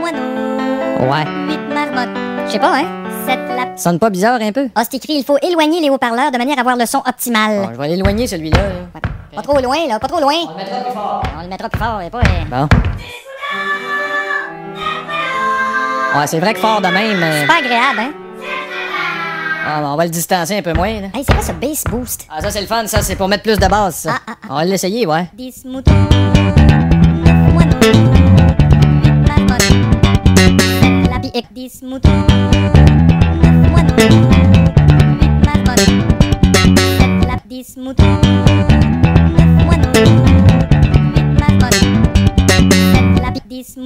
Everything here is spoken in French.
moineaux. Ouais. 8 marmottes. Je sais pas, hein? 7 lapins. Sonne pas bizarre un peu? Ah, c'est écrit, il faut éloigner les haut-parleurs de manière à avoir le son optimal. Bon, je vais l'éloigner celui-là. là. Ouais. Pas trop loin, là, pas trop loin. On le mettra plus fort. On le mettra plus fort, et pas... euh, Bon. Ouais, c'est vrai que fort de même. euh, C'est pas agréable, hein? ah, on va le distancer un peu moins. Là. Hey, c'est quoi ce bass boost? Ah, ça, c'est le fun, ça, c'est pour mettre plus de base, ça. Ah, ah, ah. On va l'essayer, ouais. 10 moutons, lapins et 10 moutons, 9 moineaux, 8 marmottes, 7 lapins, 10